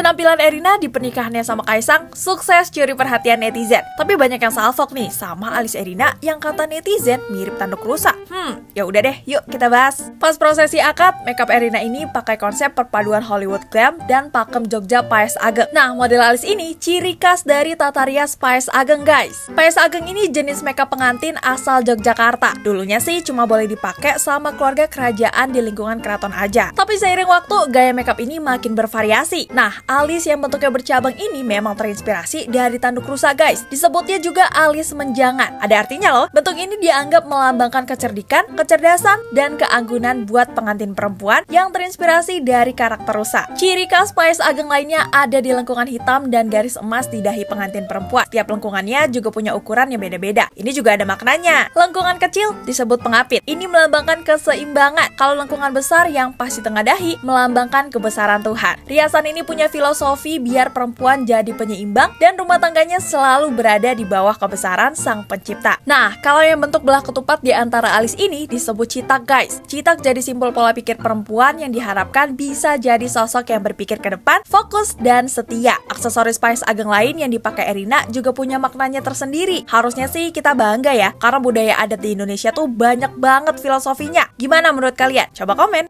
Penampilan Erina di pernikahannya sama Kaisang sukses curi perhatian netizen. Tapi banyak yang salfok nih sama alis Erina yang kata netizen mirip tanduk rusa. Hmm, ya udah deh, yuk kita bahas. Pas prosesi akad, makeup Erina ini pakai konsep perpaduan Hollywood glam dan pakem Jogja Paes Ageng. Nah, model alis ini ciri khas dari tata rias Paes Ageng, guys. Paes Ageng ini jenis makeup pengantin asal Yogyakarta. Dulunya sih cuma boleh dipakai sama keluarga kerajaan di lingkungan keraton aja. Tapi seiring waktu, gaya makeup ini makin bervariasi. Nah, alis yang bentuknya bercabang ini memang terinspirasi dari tanduk rusa guys. Disebutnya juga alis menjangan. Ada artinya loh, bentuk ini dianggap melambangkan kecerdikan, kecerdasan, dan keanggunan buat pengantin perempuan yang terinspirasi dari karakter rusa. Ciri khas Paes Ageng lainnya ada di lengkungan hitam dan garis emas di dahi pengantin perempuan. Tiap lengkungannya juga punya ukuran yang beda-beda. Ini juga ada maknanya. Lengkungan kecil disebut pengapit. Ini melambangkan keseimbangan. Kalau lengkungan besar yang pas di tengah dahi melambangkan kebesaran Tuhan. Riasan ini punya filosofi biar perempuan jadi penyeimbang dan rumah tangganya selalu berada di bawah kebesaran sang pencipta. Nah, kalau yang bentuk belah ketupat di antara alis ini disebut citak guys. Citak jadi simbol pola pikir perempuan yang diharapkan bisa jadi sosok yang berpikir ke depan, fokus, dan setia. Aksesoris Pais Ageng lain yang dipakai Erina juga punya maknanya tersendiri. Harusnya sih kita bangga ya, karena budaya adat di Indonesia tuh banyak banget filosofinya. Gimana menurut kalian? Coba komen.